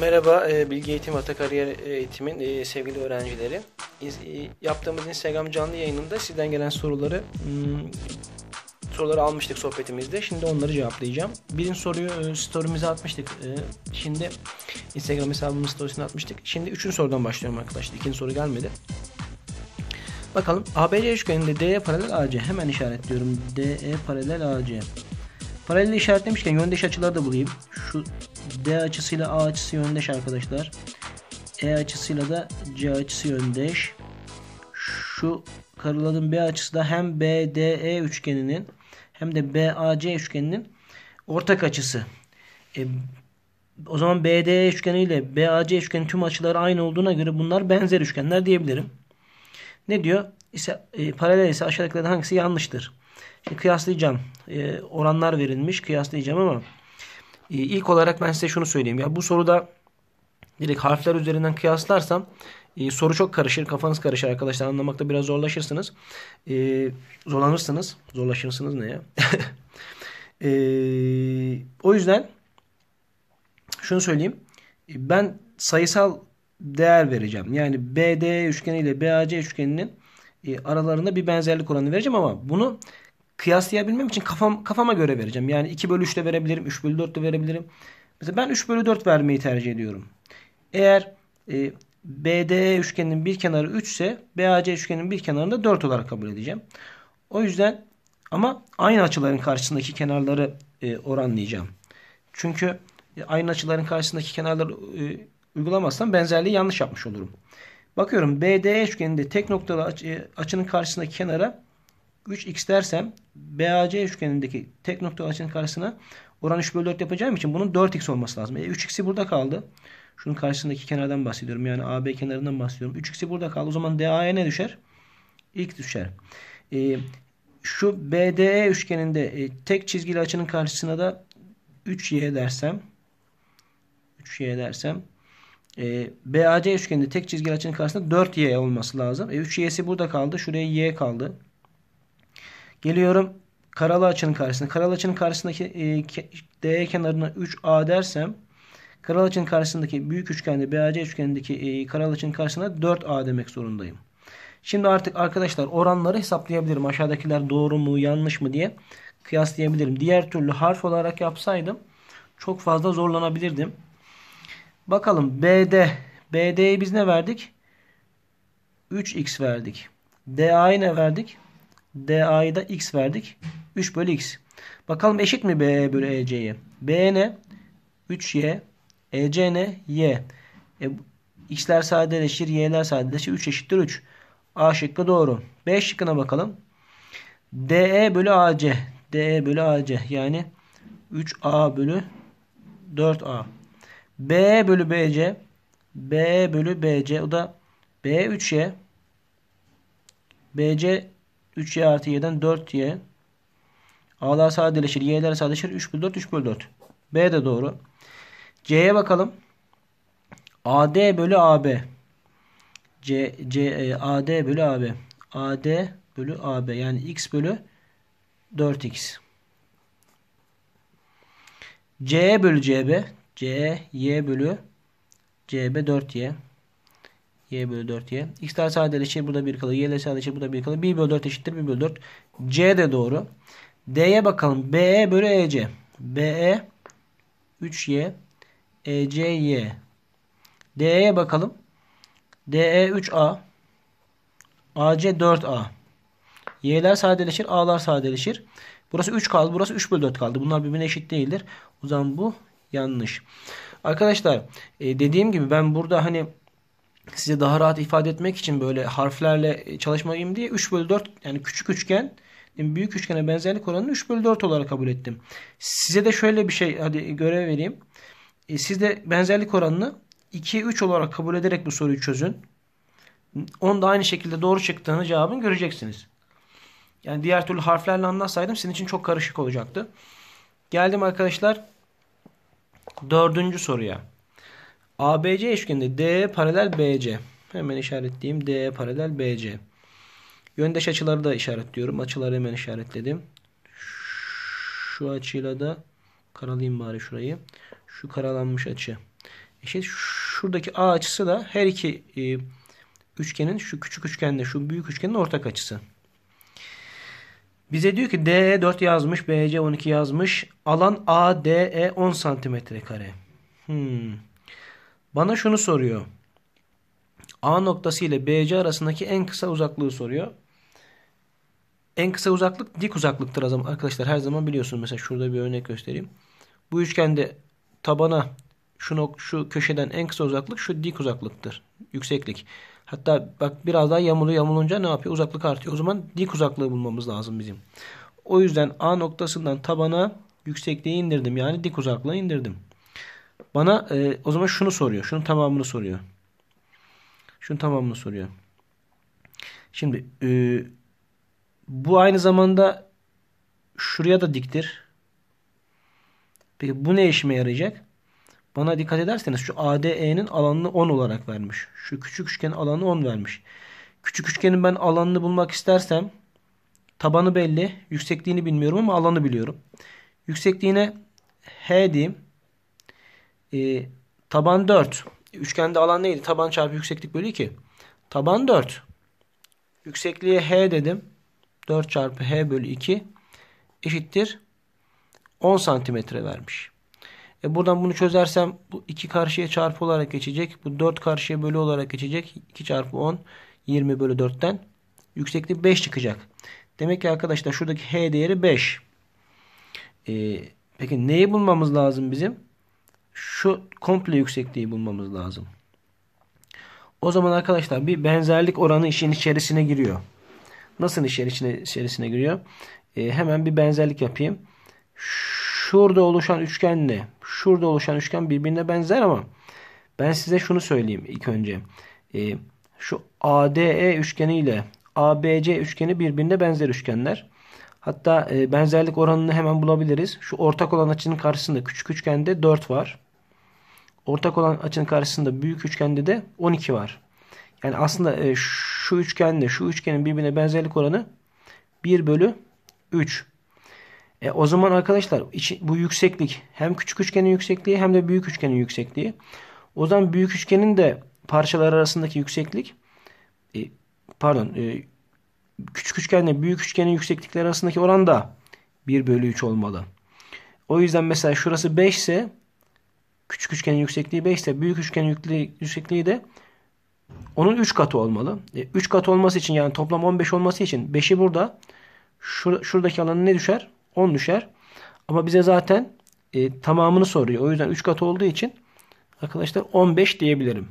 Merhaba e, Bilgi Eğitim Ata Kariyer Eğitim'in e, sevgili öğrencileri. E, Yaptığımız Instagram canlı yayınında sizden gelen soruları hmm, soruları almıştık sohbetimizde. Şimdi onları cevaplayacağım. Birinci soruyu story'mize atmıştık. Şimdi Instagram hesabımın storiesine atmıştık. Şimdi üçüncü sorudan başlıyorum arkadaşlar. İkinci soru gelmedi. Bakalım ABC üçgeninde DE paralel AC. Hemen işaretliyorum. DE paralel AC. Paralel işaretlemişken yöndeş açıları da bulayım. Şu D açısıyla A açısı yöndeş arkadaşlar. E açısıyla da C açısı yöndeş. Şu karaladığım B açısı da hem BDE üçgeninin hem de BAC üçgeninin ortak açısı. E, o zaman BDE üçgeni ile BAC üçgenin tüm açıları aynı olduğuna göre bunlar benzer üçgenler diyebilirim. Ne diyor? İse e, paralel ise aşağıdakilerden hangisi yanlıştır? Şimdi kıyaslayacağım. E, oranlar verilmiş. Kıyaslayacağım ama ilk olarak ben size şunu söyleyeyim. Ya bu soruda direkt harfler üzerinden kıyaslarsam e, soru çok karışır. Kafanız karışır arkadaşlar. Anlamakta biraz zorlaşırsınız. E, zorlanırsınız. Zorlaşırsınız ne ya? E, o yüzden şunu söyleyeyim. E, Ben sayısal değer vereceğim. Yani BD üçgeni ile BAC üçgeninin e, aralarında bir benzerlik oranı vereceğim ama bunu kıyaslayabilmem için kafam kafama göre vereceğim. Yani 2 bölü 3 de verebilirim. 3 bölü 4 de verebilirim. Mesela ben 3 bölü 4 vermeyi tercih ediyorum. Eğer e, BDE üçgeninin bir kenarı 3 ise BAC üçgeninin bir kenarını da 4 olarak kabul edeceğim. O yüzden ama aynı açıların karşısındaki kenarları e, oranlayacağım. Çünkü e, aynı açıların karşısındaki kenarları e, uygulamazsam benzerliği yanlış yapmış olurum. Bakıyorum BDE üçgeninde tek noktalı açı, açının karşısındaki kenara 3x dersem BAC üçgenindeki tek noktalı açının karşısına oran 3 bölü 4 yapacağım için bunun 4x olması lazım. E, 3x'i burada kaldı. Şunun karşısındaki kenardan bahsediyorum. Yani AB kenarından bahsediyorum. 3x'i burada kaldı. O zaman DA'ya ne düşer? X düşer. E, şu BDE üçgeninde e, tek çizgili açının karşısına da 3y dersem 3y dersem e, BAC üçgeninde tek çizgili açının karşısında 4y olması lazım. E, 3y'si burada kaldı. Şuraya y kaldı. Geliyorum karalı açının karşısına. Karalı açının karşısındaki e, D kenarına 3A dersem karalı açının karşısındaki büyük üçgende BAC üçgenindeki e, karalı açının karşısına 4A demek zorundayım. Şimdi artık arkadaşlar oranları hesaplayabilirim. Aşağıdakiler doğru mu yanlış mı diye kıyaslayabilirim. Diğer türlü harf olarak yapsaydım çok fazla zorlanabilirdim. Bakalım BD. BD'ye biz ne verdik? 3x verdik. DA'yı ne verdik? DA'yı da x verdik. 3 bölü x. Bakalım eşit mi BE bölü EC'ye? B ne? 3y. EC ne? Y. E, x'ler sadeleşir, y'ler sadeleşir. 3 eşittir 3. A şıkkı doğru. B şıkkına bakalım. DE bölü AC. DE bölü AC. Yani 3A bölü 4A. B bölü BC. B bölü BC. O da B 3Y. BC 3y artı y'den 4y. A'lar sadeleşir. Y'ler sadeleşir. 3 bölü 4 3 bölü 4. B de doğru. C'ye bakalım. AD bölü AB. C, C, e, AD bölü AB. AD bölü AB. Yani x bölü 4x. C bölü CB. C, Y bölü CB 4y. Y bölü 4y. X'ler sadeleşir. Burada 1 kalır. Y'ler sadeleşir. Burada 1 kalır. 1 bölü 4 eşittir. 1 bölü 4. C de doğru. D'ye bakalım. BE bölü EC. BE 3y. EC y. D'ye bakalım. DE 3a. AC 4a. Y'ler sadeleşir. A'lar sadeleşir. Burası 3 kaldı. Burası 3 bölü 4 kaldı. Bunlar birbirine eşit değildir. O zaman bu yanlış. Arkadaşlar e, dediğim gibi ben burada hani size daha rahat ifade etmek için böyle harflerle çalışmayayım diye 3 bölü 4 yani küçük üçgen büyük üçgene benzerlik oranını 3 bölü 4 olarak kabul ettim. Size de şöyle bir şey hadi görev vereyim. E, siz de benzerlik oranını 2'ye 3 olarak kabul ederek bu soruyu çözün. Onu da aynı şekilde doğru çıktığını cevabını göreceksiniz. Yani diğer türlü harflerle anlatsaydım sizin için çok karışık olacaktı. Geldim arkadaşlar dördüncü soruya. ABC üçgeninde D paralel BC. Hemen işaretleyeyim. D paralel BC. Yöndeş açıları da işaretliyorum. Açıları hemen işaretledim. Şu açıyla da karalayayım bari şurayı. Şu karalanmış açı. eşit. Şuradaki A açısı da her iki e, üçgenin şu küçük üçgenle şu büyük üçgenin ortak açısı. Bize diyor ki DE 4 yazmış, BC 12 yazmış. Alan ADE 10 santimetre kare. Hmm. Bana şunu soruyor. A noktası ile BC arasındaki en kısa uzaklığı soruyor. En kısa uzaklık dik uzaklıktır arkadaşlar. Her zaman biliyorsunuz. Mesela şurada bir örnek göstereyim. Bu üçgende tabana şu, şu köşeden en kısa uzaklık şu dik uzaklıktır. Yükseklik. Hatta bak biraz daha yamulu yamulunca ne yapıyor? Uzaklık artıyor. O zaman dik uzaklığı bulmamız lazım bizim. O yüzden A noktasından tabana yüksekliği indirdim. Yani dik uzaklığı indirdim. Bana e, o zaman şunu soruyor. Şunun tamamını soruyor. Şunun tamamını soruyor. Şimdi e, bu aynı zamanda şuraya da diktir. Peki bu ne işime yarayacak? Bana dikkat ederseniz şu ADE'nin alanını 10 olarak vermiş. Şu küçük üçgenin alanı 10 vermiş. Küçük üçgenin ben alanını bulmak istersem tabanı belli. Yüksekliğini bilmiyorum ama alanı biliyorum. Yüksekliğine H diyeyim. E, taban 4. Üçgende alan neydi? Taban çarpı yükseklik bölü 2. Taban 4. Yüksekliğe H dedim. 4 çarpı H bölü 2 eşittir 10 santimetre vermiş. E buradan bunu çözersem bu 2 karşıya çarpı olarak geçecek. Bu 4 karşıya bölü olarak geçecek. 2 çarpı 10 20 bölü 4'ten yükseklik 5 çıkacak. Demek ki arkadaşlar şuradaki H değeri 5. E, peki neyi bulmamız lazım bizim? Şu komple yüksekliği bulmamız lazım. O zaman arkadaşlar bir benzerlik oranı işin içerisine giriyor. Nasıl işin içine, içerisine giriyor? E, hemen bir benzerlik yapayım. Şurada oluşan üçgenle şurada oluşan üçgen birbirine benzer ama ben size şunu söyleyeyim ilk önce. E, şu ADE üçgeni ile ABC üçgeni birbirine benzer üçgenler. Hatta e, benzerlik oranını hemen bulabiliriz. Şu ortak olan açının karşısında küçük üçgende 4 var. Ortak olan açının karşısında büyük üçgende de 12 var. Yani aslında e, şu üçgenle şu üçgenin birbirine benzerlik oranı 1 bölü 3. E, o zaman arkadaşlar bu yükseklik hem küçük üçgenin yüksekliği hem de büyük üçgenin yüksekliği. O zaman büyük üçgenin de parçalar arasındaki yükseklik e, pardon e, küçük üçgenle büyük üçgenin yükseklikleri arasındaki oran da 1 bölü 3 olmalı. O yüzden mesela şurası 5 ise küçük üçgenin yüksekliği 5 ise büyük üçgenin yüksekliği de onun 3 katı olmalı. 3 e, katı olması için yani toplam 15 olması için 5'i burada. Şur şuradaki alanı ne düşer? 10 düşer. Ama bize zaten e, tamamını soruyor. O yüzden 3 katı olduğu için arkadaşlar 15 diyebilirim.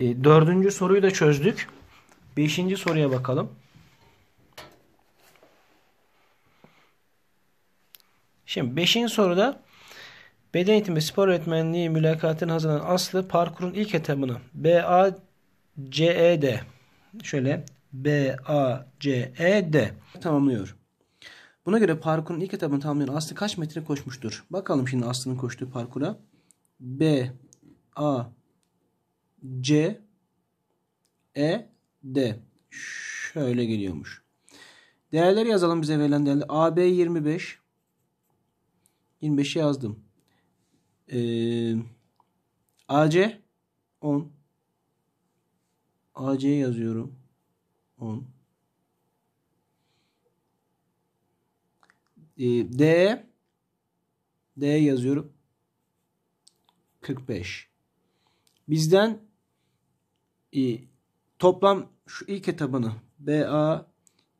E, dördüncü soruyu da çözdük. Beşinci soruya bakalım. Şimdi beşinci soruda beden eğitimi spor öğretmenliği mülakatını hazırlanan Aslı parkurun ilk etabını B A C E D şöyle B A C E D tamamlıyor. Buna göre parkurun ilk etabını tamamlayan Aslı kaç metre koşmuştur? Bakalım şimdi Aslı'nın koştuğu parkura. B A C E D şöyle geliyormuş. Değerleri yazalım bize verilen değerler. AB 25 25'i yazdım. Ee, AC 10 AC yazıyorum. 10 ee, D D yazıyorum. 45 bizden e, toplam şu ilk etabını B, A,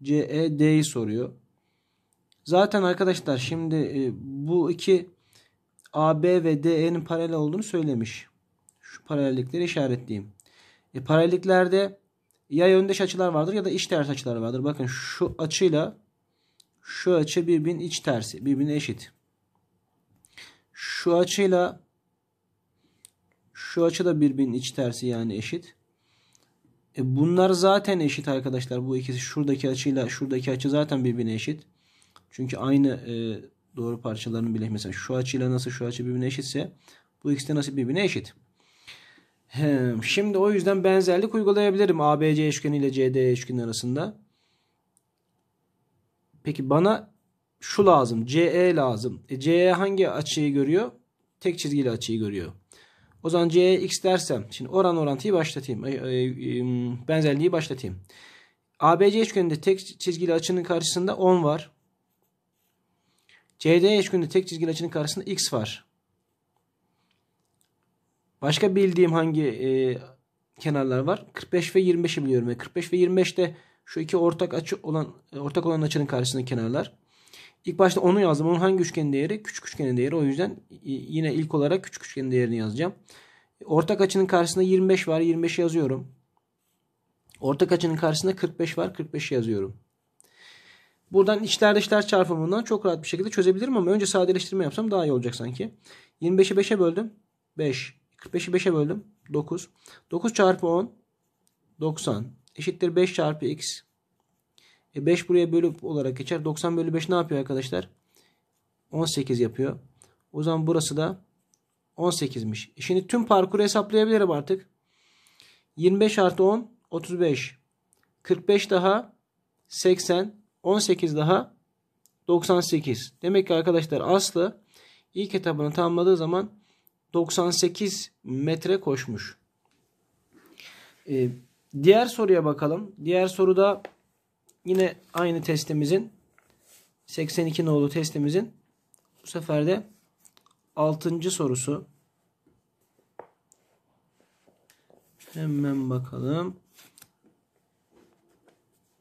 C, E, D'yi soruyor. Zaten arkadaşlar şimdi e, bu iki A, B ve D, E'nin paralel olduğunu söylemiş. Şu paralellikleri işaretleyeyim. E, paralelliklerde ya yöndeş açılar vardır ya da iç ters açılar vardır. Bakın şu açıyla şu açı birbirinin iç tersi. Birbirine eşit. Şu açıyla şu açı da birbirinin iç tersi yani eşit. E bunlar zaten eşit arkadaşlar. Bu ikisi şuradaki açıyla şuradaki açı zaten birbirine eşit. Çünkü aynı e, doğru parçalarının bile mesela şu açıyla nasıl şu açı birbirine eşitse bu ikisi de nasıl birbirine eşit. Şimdi o yüzden benzerlik uygulayabilirim ABC üçgeni ile CD üçgeni arasında. Peki bana şu lazım. CE lazım. E, CE hangi açıyı görüyor? tek çizgili açıyı görüyor. O zaman C'ye x dersem şimdi oran orantıyı başlatayım. Benzerliği başlatayım. ABC üçgeninde tek çizgili açının karşısında 10 var. CD üçgeninde tek çizgili açının karşısında x var. Başka bildiğim hangi e, kenarlar var? 45 ve 25'i biliyorum. 45 ve 25'te şu iki ortak açı olan ortak olan açının karşısında kenarlar. İlk başta onu yazdım. Onun hangi üçgenin değeri? Küçük üçgenin değeri. O yüzden yine ilk olarak küçük üçgenin değerini yazacağım. Ortak açının karşısında 25 var. 25 yazıyorum. Ortak açının karşısında 45 var. 45 yazıyorum. Buradan içler dışlar çarpımından çok rahat bir şekilde çözebilirim ama önce sadeleştirme yapsam daha iyi olacak sanki. 25'i 5'e böldüm. 5. 45'i 5'e böldüm. 9. 9 çarpı 10. 90. Eşittir 5 çarpı x. E 5 buraya bölü olarak geçer. 90 bölü 5 ne yapıyor arkadaşlar? 18 yapıyor. O zaman burası da 18'miş. E şimdi tüm parkuru hesaplayabilirim artık. 25 artı 10 35. 45 daha 80. 18 daha 98. Demek ki arkadaşlar Aslı ilk etabını tamamladığı zaman 98 metre koşmuş. Ee, diğer soruya bakalım. Diğer soruda yine aynı testimizin 82 nolu testimizin bu sefer de 6. sorusu. Hemen bakalım.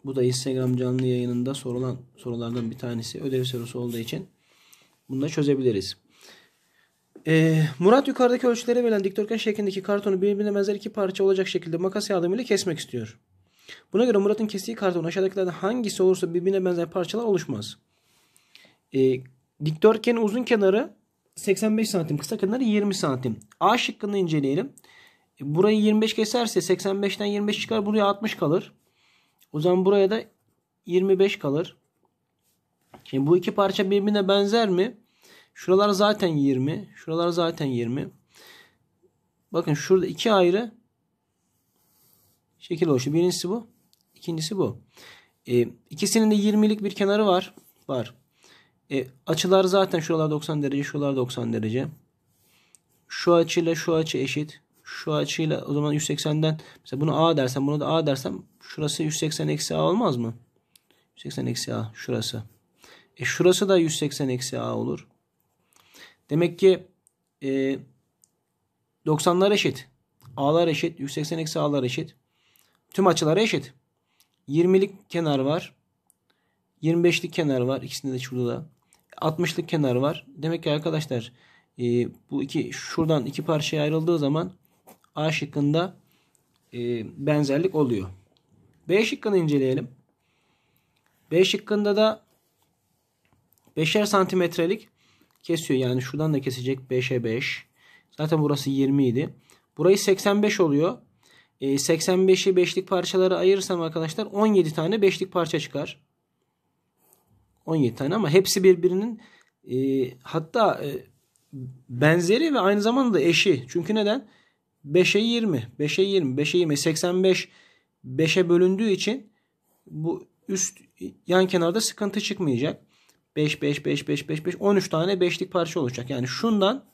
Bu da Instagram canlı yayınında sorulan sorulardan bir tanesi. Ödev sorusu olduğu için bunu da çözebiliriz. Ee, Murat yukarıdaki ölçülere verilen dikdörtgen şeklindeki kartonu birbirine benzer iki parça olacak şekilde makas yardımıyla kesmek istiyor. Buna göre Murat'ın kestiği karton aşağıdakilerden hangisi olursa birbirine benzer parçalar oluşmaz. Ee, dikdörtgenin uzun kenarı 85 santim, kısa kenarı 20 santim. A şıkkını inceleyelim. Burayı 25 keserse 85'ten 25 çıkar buraya 60 kalır. O zaman buraya da 25 kalır. Şimdi bu iki parça birbirine benzer mi? Şuralar zaten 20. Şuralar zaten 20. Bakın şurada iki ayrı şekil oluştu. Birincisi bu. ikincisi bu. E, ikisinin de 20'lik bir kenarı var. Var. E, açılar zaten şuralar 90 derece. Şuralar 90 derece. Şu açıyla şu açı eşit. Şu açıyla o zaman 180'den mesela bunu A dersem bunu da A dersem şurası 180 eksi A olmaz mı? 180 eksi A şurası. E şurası da 180 eksi A olur. Demek ki e, 90'lar eşit. A'lar eşit. 180 eksi A'lar eşit. Tüm açılar eşit. 20'lik kenar var. 25'lik kenar var. İkisinde de şurada da. 60'lık kenar var. Demek ki arkadaşlar e, bu iki şuradan iki parçaya ayrıldığı zaman A şıkkında e, benzerlik oluyor. B şıkkını inceleyelim. B şıkkında da 5'er santimetrelik kesiyor. Yani şuradan da kesecek 5'e 5. Zaten burası 20 idi. Burayı 85 oluyor. E, 85'i 5'lik parçalara ayırırsam arkadaşlar 17 tane 5'lik parça çıkar. 17 tane ama hepsi birbirinin e, hatta e, benzeri ve aynı zamanda eşi. Çünkü neden? 5'e 20, 5'e 20, 5'e 20, 85 5'e bölündüğü için bu üst yan kenarda sıkıntı çıkmayacak. 5, 5, 5, 5, 5, 5, 13 tane 5'lik parça olacak. Yani şundan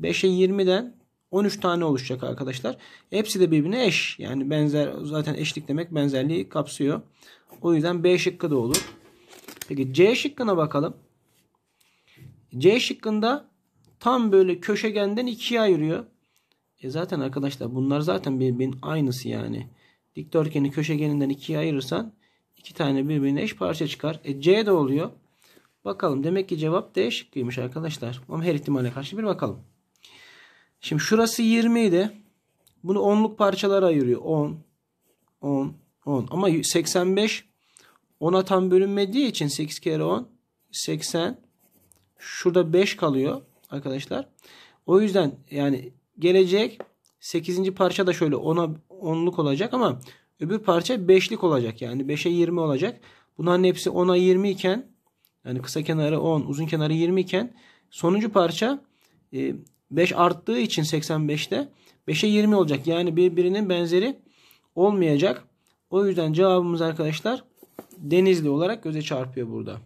5'e 20'den 13 tane oluşacak arkadaşlar. Hepsi de birbirine eş. Yani benzer zaten eşlik demek benzerliği kapsıyor. O yüzden B şıkkı da olur. Peki C şıkkına bakalım. C şıkkında tam böyle köşegenden ikiye ayırıyor. E zaten arkadaşlar bunlar zaten birbirinin aynısı yani. Dikdörtgeni köşegeninden ikiye ayırırsan iki tane birbirine eş parça çıkar. E C de oluyor. Bakalım demek ki cevap D şıkkıymış arkadaşlar. Ama her ihtimale karşı bir bakalım. Şimdi şurası 20 idi. Bunu onluk parçalara ayırıyor. 10, 10, 10. Ama 85 10'a tam bölünmediği için 8 kere 10 80. Şurada 5 kalıyor arkadaşlar. O yüzden yani gelecek 8. parça da şöyle 10'a 10'luk olacak ama öbür parça 5'lik olacak. Yani 5'e 20 olacak. Bunların hepsi 10'a 20 iken yani kısa kenarı 10, uzun kenarı 20 iken sonuncu parça 5 e, arttığı için 85'te 5'e 20 olacak. Yani birbirinin benzeri olmayacak. O yüzden cevabımız arkadaşlar Denizli olarak göze çarpıyor burada.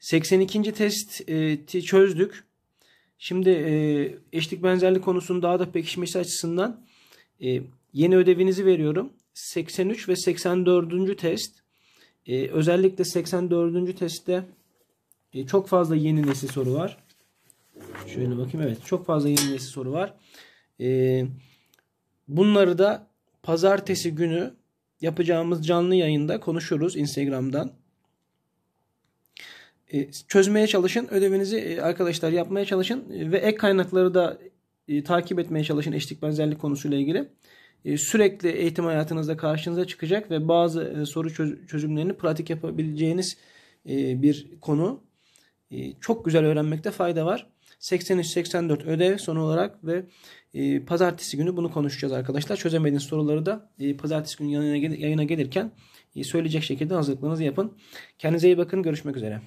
82. testi çözdük. Şimdi e, eşlik benzerlik konusunun daha da pekişmesi açısından e, yeni ödevinizi veriyorum. 83 ve 84. test. E, özellikle 84. testte e, çok fazla yeni nesil soru var. Şöyle bakayım evet çok fazla yeni nesil soru var. E, bunları da pazartesi günü yapacağımız canlı yayında konuşuruz Instagram'dan. E, çözmeye çalışın. Ödevinizi e, arkadaşlar yapmaya çalışın. E, ve ek kaynakları da takip etmeye çalışın eşlik benzerlik konusuyla ilgili. Sürekli eğitim hayatınızda karşınıza çıkacak ve bazı soru çözümlerini pratik yapabileceğiniz bir konu. Çok güzel öğrenmekte fayda var. 83-84 ödev son olarak ve pazartesi günü bunu konuşacağız arkadaşlar. Çözemediğiniz soruları da pazartesi günü yayına gelirken söyleyecek şekilde hazırlıklarınızı yapın. Kendinize iyi bakın. Görüşmek üzere.